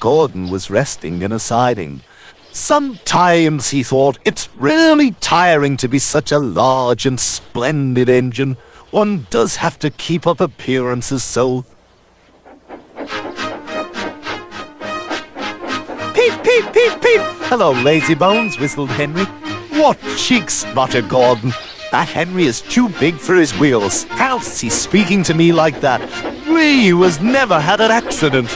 Gordon was resting in a siding. Sometimes, he thought, it's really tiring to be such a large and splendid engine. One does have to keep up appearances so... Peep, peep, peep, peep! Hello, lazy bones, whistled Henry. What cheeks, muttered Gordon. That Henry is too big for his wheels. How's he speaking to me like that? We was never had an accident.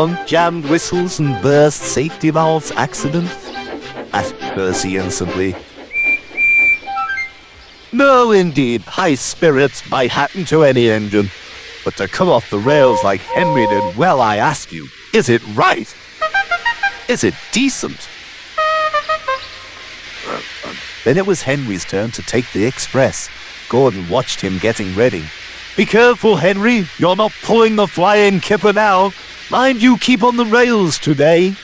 On jammed whistles and burst safety valves accidents? asked Percy instantly. No, indeed, high spirits might happen to any engine. But to come off the rails like Henry did, well, I ask you, is it right? Is it decent? Then it was Henry's turn to take the express. Gordon watched him getting ready. Be careful, Henry. You're not pulling the flying kipper now. Mind you keep on the rails today.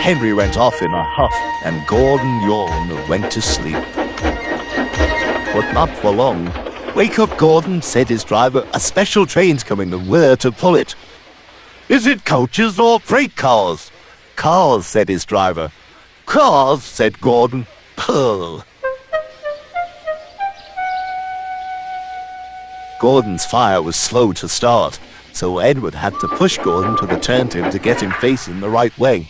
Henry went off in a huff, and Gordon yawned and went to sleep. But not for long. Wake up, Gordon, said his driver. A special train's coming and we're to pull it. Is it coaches or freight cars? Cars, said his driver. Cars, said Gordon. Pull. Gordon's fire was slow to start, so Edward had to push Gordon to the turntable to get him facing the right way.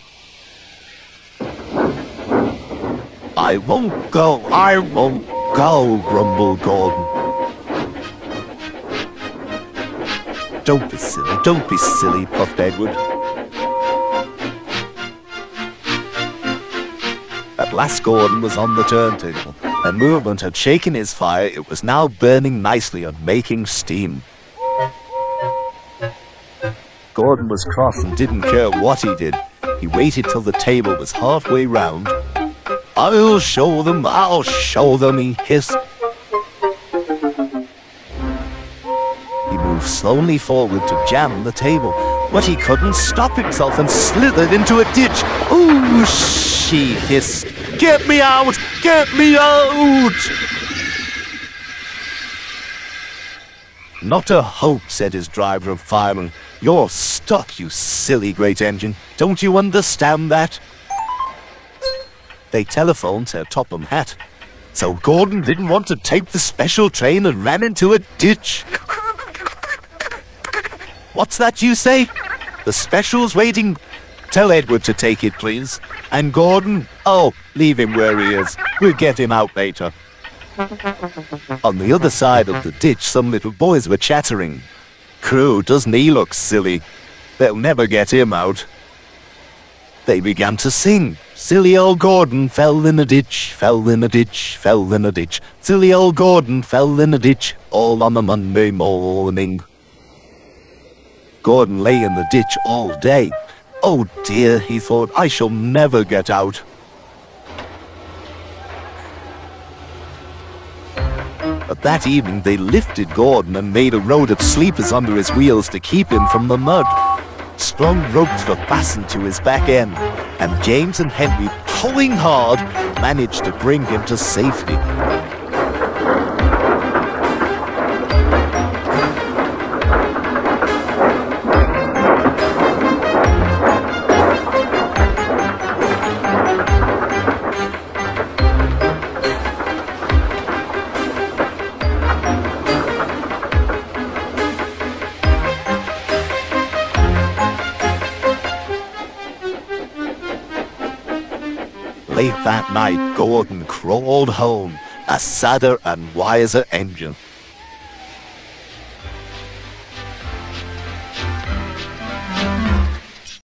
I won't go, I won't go, grumbled Gordon. Don't be silly, don't be silly, puffed Edward. Last Gordon was on the turntable. A movement had shaken his fire, it was now burning nicely and making steam. Gordon was cross and didn't care what he did. He waited till the table was halfway round I'll show them, I'll show them, he hissed. He moved slowly forward to jam the table, but he couldn't stop himself and slithered into a ditch. Ooh, she hissed. Get me out! Get me out! Not a hope, said his driver of fireman. You're stuck, you silly great engine. Don't you understand that? They telephoned to Topham Hatt. So Gordon didn't want to take the special train and ran into a ditch. What's that you say? The special's waiting. Tell Edward to take it, please. And Gordon? Oh, leave him where he is. We'll get him out later. On the other side of the ditch, some little boys were chattering. Crew, doesn't he look silly? They'll never get him out. They began to sing. Silly old Gordon fell in a ditch, fell in a ditch, fell in a ditch. Silly old Gordon fell in a ditch, all on a Monday morning. Gordon lay in the ditch all day. Oh dear, he thought, I shall never get out. But that evening they lifted Gordon and made a road of sleepers under his wheels to keep him from the mud. Strong ropes were fastened to his back end, and James and Henry, pulling hard, managed to bring him to safety. Late that night, Gordon crawled home, a sadder and wiser engine.